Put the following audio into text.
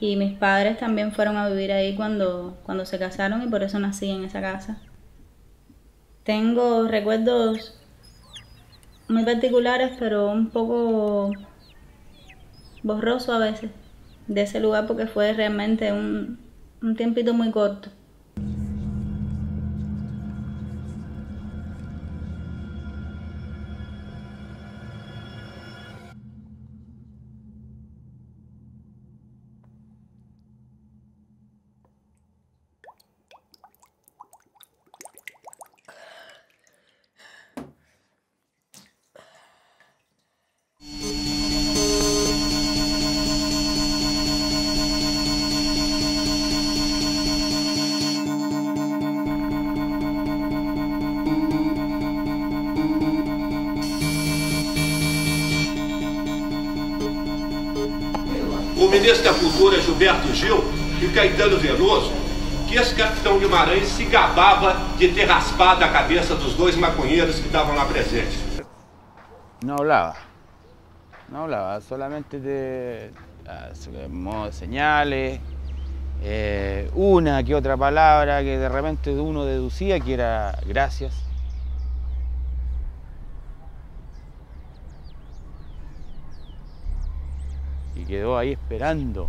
Y mis padres también fueron a vivir ahí cuando, cuando se casaron y por eso nací en esa casa. Tengo recuerdos muy particulares, pero un poco borroso a veces de ese lugar porque fue realmente un, un tiempito muy corto. O ministro da Cultura Gilberto Gil e o Caetano Veloso que esse capitão Guimarães se gabava de ter raspado a cabeça dos dois maconheiros que estavam lá presentes. No hablaba, no hablaba, solamente de modo de señales, eh, una que otra palabra que de repente uno deducía que era gracias. Y quedó ahí esperando